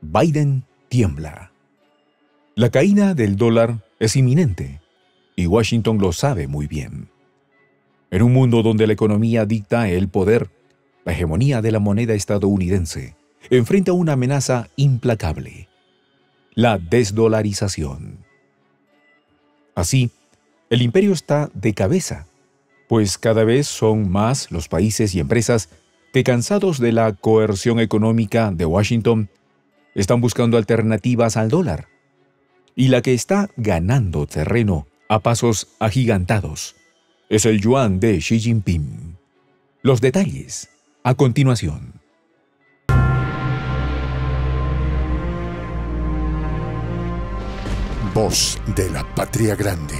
Biden tiembla. La caída del dólar es inminente y Washington lo sabe muy bien. En un mundo donde la economía dicta el poder, la hegemonía de la moneda estadounidense enfrenta una amenaza implacable, la desdolarización. Así, el imperio está de cabeza, pues cada vez son más los países y empresas que cansados de la coerción económica de Washington, están buscando alternativas al dólar. Y la que está ganando terreno a pasos agigantados es el yuan de Xi Jinping. Los detalles a continuación. Voz de la Patria Grande.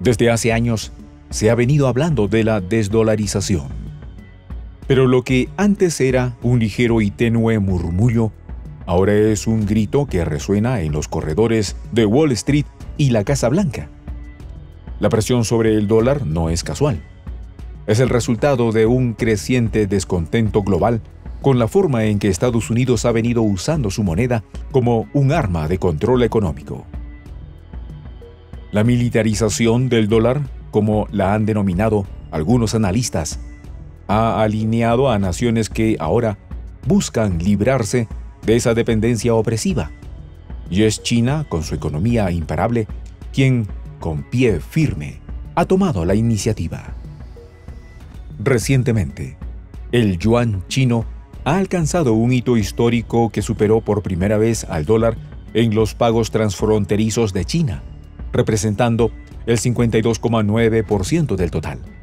Desde hace años se ha venido hablando de la desdolarización. Pero lo que antes era un ligero y tenue murmullo, ahora es un grito que resuena en los corredores de Wall Street y la Casa Blanca. La presión sobre el dólar no es casual. Es el resultado de un creciente descontento global con la forma en que Estados Unidos ha venido usando su moneda como un arma de control económico. La militarización del dólar como la han denominado algunos analistas, ha alineado a naciones que ahora buscan librarse de esa dependencia opresiva. Y es China, con su economía imparable, quien, con pie firme, ha tomado la iniciativa. Recientemente, el yuan chino ha alcanzado un hito histórico que superó por primera vez al dólar en los pagos transfronterizos de China, representando el 52,9% del total.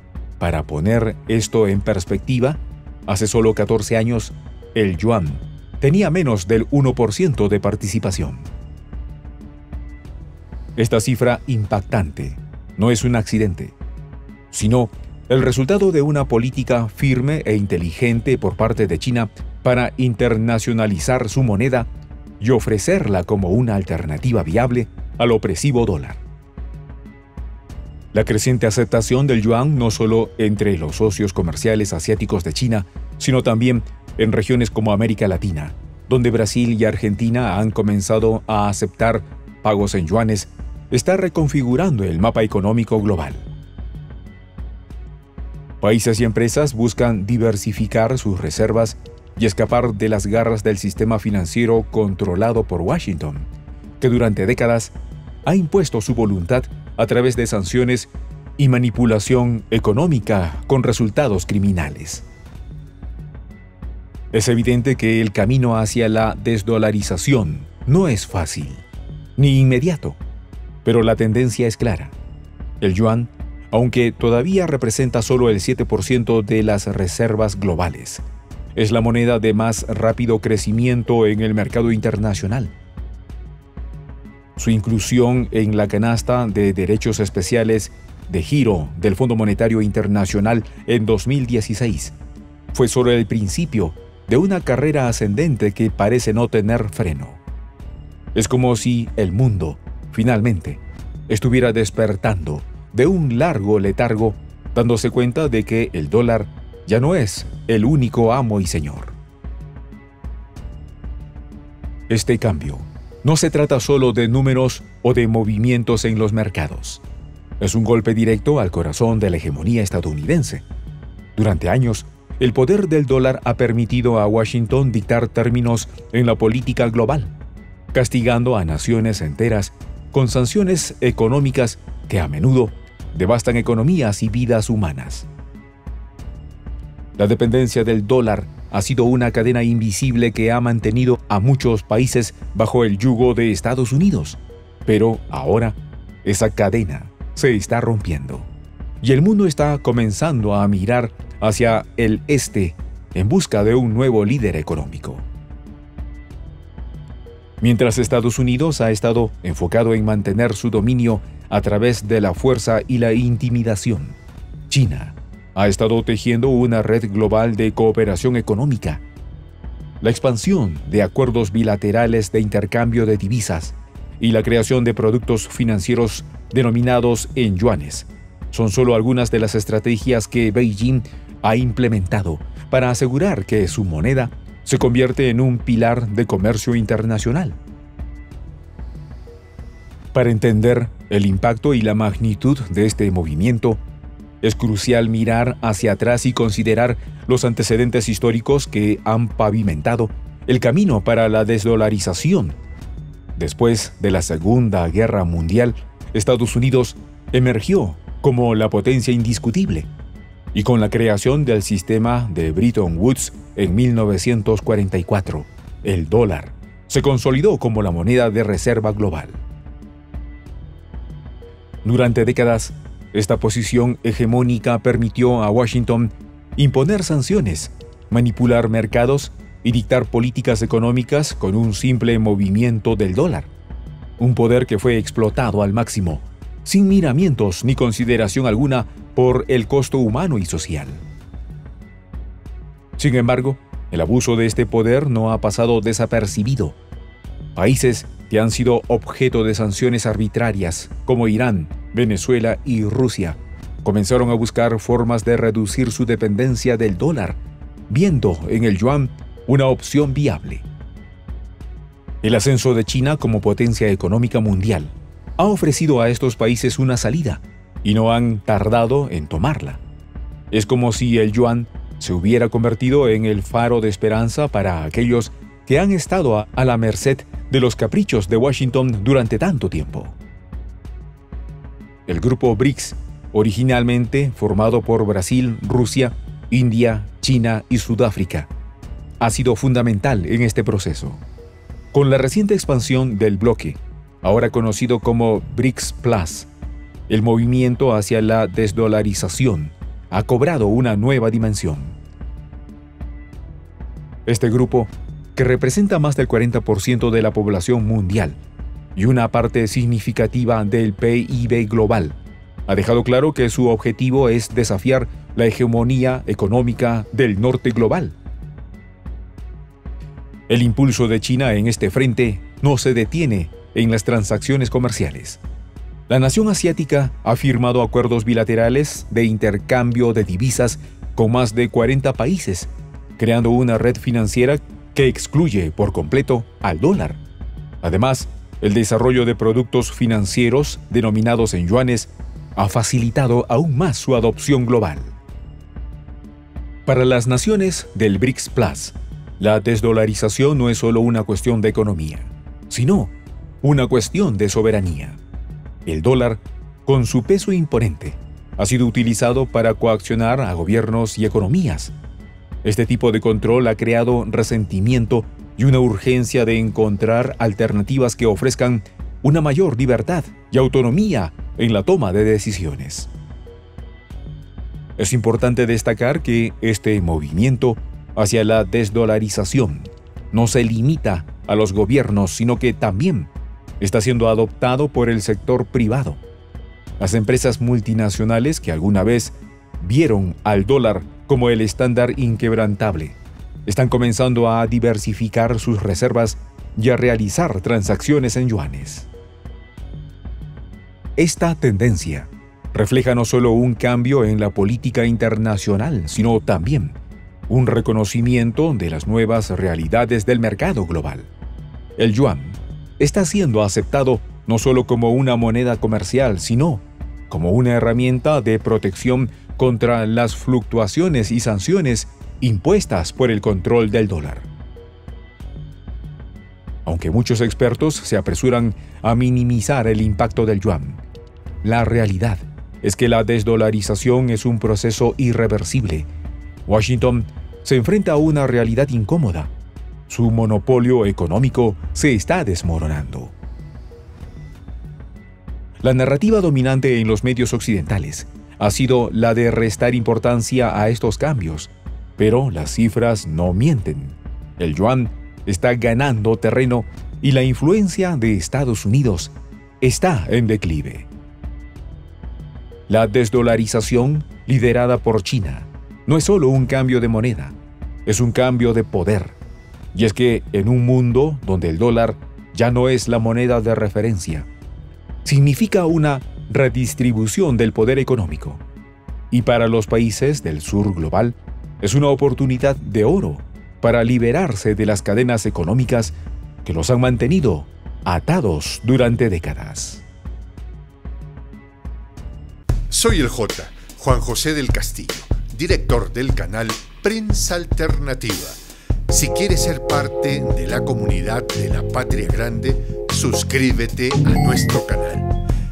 Para poner esto en perspectiva, hace solo 14 años, el yuan tenía menos del 1% de participación. Esta cifra impactante no es un accidente, sino el resultado de una política firme e inteligente por parte de China para internacionalizar su moneda y ofrecerla como una alternativa viable al opresivo dólar. La creciente aceptación del yuan no solo entre los socios comerciales asiáticos de China, sino también en regiones como América Latina, donde Brasil y Argentina han comenzado a aceptar pagos en yuanes, está reconfigurando el mapa económico global. Países y empresas buscan diversificar sus reservas y escapar de las garras del sistema financiero controlado por Washington, que durante décadas ha impuesto su voluntad a través de sanciones y manipulación económica con resultados criminales. Es evidente que el camino hacia la desdolarización no es fácil, ni inmediato, pero la tendencia es clara. El yuan, aunque todavía representa solo el 7% de las reservas globales, es la moneda de más rápido crecimiento en el mercado internacional su inclusión en la canasta de derechos especiales de giro del Fondo Monetario Internacional en 2016 fue solo el principio de una carrera ascendente que parece no tener freno. Es como si el mundo, finalmente, estuviera despertando de un largo letargo, dándose cuenta de que el dólar ya no es el único amo y señor. Este cambio no se trata solo de números o de movimientos en los mercados. Es un golpe directo al corazón de la hegemonía estadounidense. Durante años, el poder del dólar ha permitido a Washington dictar términos en la política global, castigando a naciones enteras con sanciones económicas que a menudo devastan economías y vidas humanas. La dependencia del dólar ha sido una cadena invisible que ha mantenido a muchos países bajo el yugo de Estados Unidos. Pero ahora, esa cadena se está rompiendo. Y el mundo está comenzando a mirar hacia el este en busca de un nuevo líder económico. Mientras Estados Unidos ha estado enfocado en mantener su dominio a través de la fuerza y la intimidación, China ha estado tejiendo una red global de cooperación económica. La expansión de acuerdos bilaterales de intercambio de divisas y la creación de productos financieros denominados en yuanes son solo algunas de las estrategias que Beijing ha implementado para asegurar que su moneda se convierte en un pilar de comercio internacional. Para entender el impacto y la magnitud de este movimiento, es crucial mirar hacia atrás y considerar los antecedentes históricos que han pavimentado el camino para la desdolarización. Después de la Segunda Guerra Mundial, Estados Unidos emergió como la potencia indiscutible y con la creación del sistema de Bretton Woods en 1944, el dólar se consolidó como la moneda de reserva global. Durante décadas, esta posición hegemónica permitió a Washington imponer sanciones, manipular mercados y dictar políticas económicas con un simple movimiento del dólar. Un poder que fue explotado al máximo, sin miramientos ni consideración alguna por el costo humano y social. Sin embargo, el abuso de este poder no ha pasado desapercibido. Países que han sido objeto de sanciones arbitrarias, como Irán, Venezuela y Rusia, comenzaron a buscar formas de reducir su dependencia del dólar, viendo en el yuan una opción viable. El ascenso de China como potencia económica mundial ha ofrecido a estos países una salida y no han tardado en tomarla. Es como si el yuan se hubiera convertido en el faro de esperanza para aquellos que han estado a, la merced de los caprichos de Washington durante tanto tiempo. El grupo BRICS, originalmente formado por Brasil, Rusia, India, China y Sudáfrica, ha sido fundamental en este proceso. Con la reciente expansión del bloque, ahora conocido como BRICS Plus, el movimiento hacia la desdolarización ha cobrado una nueva dimensión. Este grupo, que representa más del 40% de la población mundial y una parte significativa del PIB global, ha dejado claro que su objetivo es desafiar la hegemonía económica del norte global. El impulso de China en este frente no se detiene en las transacciones comerciales. La nación asiática ha firmado acuerdos bilaterales de intercambio de divisas con más de 40 países, creando una red financiera que excluye por completo al dólar. Además, el desarrollo de productos financieros denominados en yuanes ha facilitado aún más su adopción global. Para las naciones del BRICS Plus, la desdolarización no es solo una cuestión de economía, sino una cuestión de soberanía. El dólar, con su peso imponente, ha sido utilizado para coaccionar a gobiernos y economías. Este tipo de control ha creado resentimiento y una urgencia de encontrar alternativas que ofrezcan una mayor libertad y autonomía en la toma de decisiones. Es importante destacar que este movimiento hacia la desdolarización no se limita a los gobiernos, sino que también está siendo adoptado por el sector privado. Las empresas multinacionales que alguna vez vieron al dólar como el estándar inquebrantable están comenzando a diversificar sus reservas y a realizar transacciones en yuanes. Esta tendencia refleja no solo un cambio en la política internacional, sino también un reconocimiento de las nuevas realidades del mercado global. El yuan está siendo aceptado no solo como una moneda comercial, sino como una herramienta de protección contra las fluctuaciones y sanciones impuestas por el control del dólar. Aunque muchos expertos se apresuran a minimizar el impacto del yuan, la realidad es que la desdolarización es un proceso irreversible. Washington se enfrenta a una realidad incómoda su monopolio económico se está desmoronando. La narrativa dominante en los medios occidentales ha sido la de restar importancia a estos cambios, pero las cifras no mienten. El yuan está ganando terreno y la influencia de Estados Unidos está en declive. La desdolarización, liderada por China, no es solo un cambio de moneda, es un cambio de poder y es que en un mundo donde el dólar ya no es la moneda de referencia, significa una redistribución del poder económico. Y para los países del sur global es una oportunidad de oro, para liberarse de las cadenas económicas que los han mantenido atados durante décadas. Soy el J, Juan José del Castillo, director del canal Prensa Alternativa. Si quieres ser parte de la comunidad de la Patria Grande, suscríbete a nuestro canal.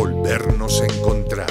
volvernos a encontrar.